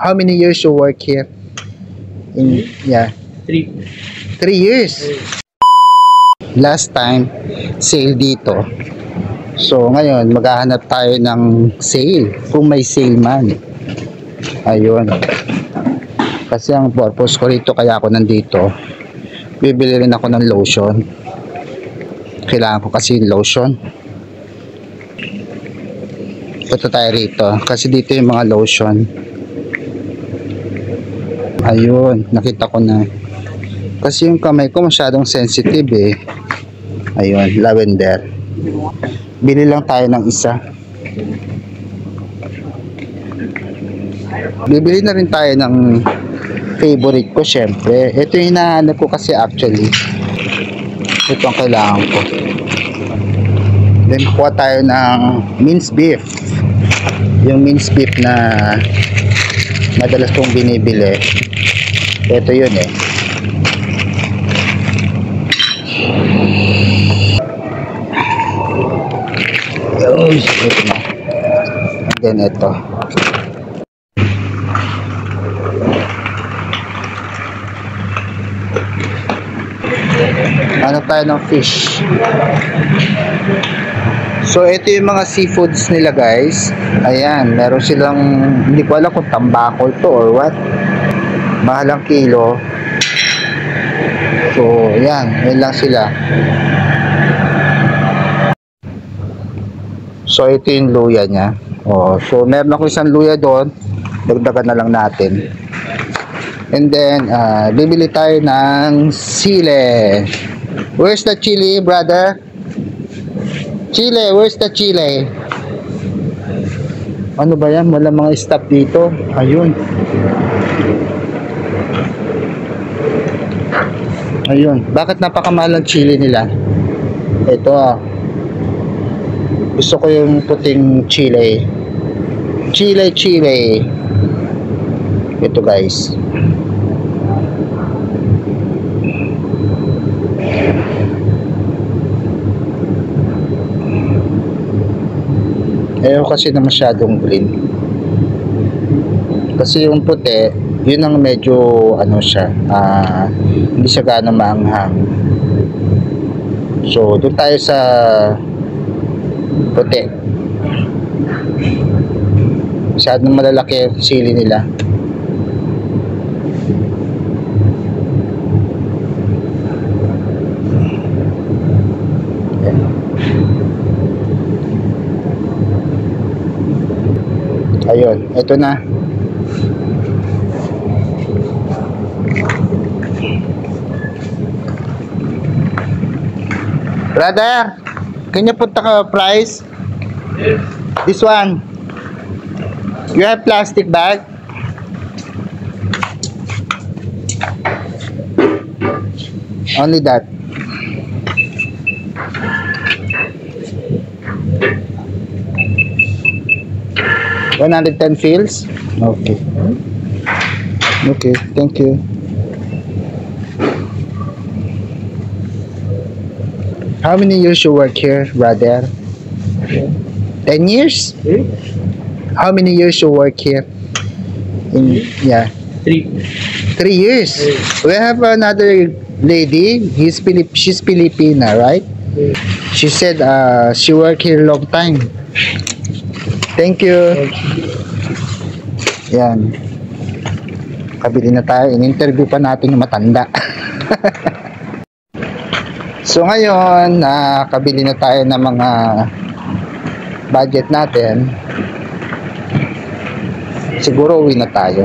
How many years you work here? In, yeah. Three. Three years. Last time, sale dito. So, ngayon, maghahanap tayo ng sale. Kung may sale man. Ayun. Kasi ang purpose ko rito, kaya ako nandito, bibili rin ako ng lotion. Kailangan ko kasi lotion. Punta tayo rito. Kasi dito yung mga lotion. Ayun, nakita ko na. Kasi yung kamay ko masyadong sensitive eh. Ayun, lavender. Bili lang tayo ng isa. Bibili na rin tayo ng favorite ko syempre. Ito yung hinahanap ko kasi actually. Ito ang kailangan ko. Then kuha tayo ng minced beef. Yung minced beef na madalas kong binibili. Ito yun eh. Na. And then ito. Ano tayo ng fish? So, ito yung mga seafoods nila guys. Ayan, meron silang, hindi ko alam kung tambakol to or what. Mahalang kilo. So, ayan, yun lang sila. So, ito yung luya niya. Oh, so, meron ako isang luya doon. Dagdagan na lang natin. And then, ah, bibili tayo ng sile. Where's the chili, brother? Chile, where's the chile? Ano ba yan? Wala mga stop dito. Ayun. Ayun. Bakit napakamahal ang chili nila? Ito ah. Gusto ko yung puting chile. Chile, chile. Ito guys. Ayaw kasi na masyadong green. Kasi yung puti, yun ang medyo ano siya, ah, hindi siya gaano maanghang. So, doon tayo sa puti. Masyadong malalaki yung sili nila. Ayan. Ayun, ito na. Brother, can you put the price? This one. You have plastic bag? Only that. One hundred ten fields? Okay. Okay, thank you. How many years you work here, brother? Ten years? How many years you work here? In yeah, Three. three years. We have another lady. He's Filip. She's Filipina, right? She said uh, she worked here long time. Thank you. Yan. Kabili na tayo. In-interview pa natin yung matanda. so ngayon, nakabili na tayo ng mga budget natin. Siguro uwi na tayo.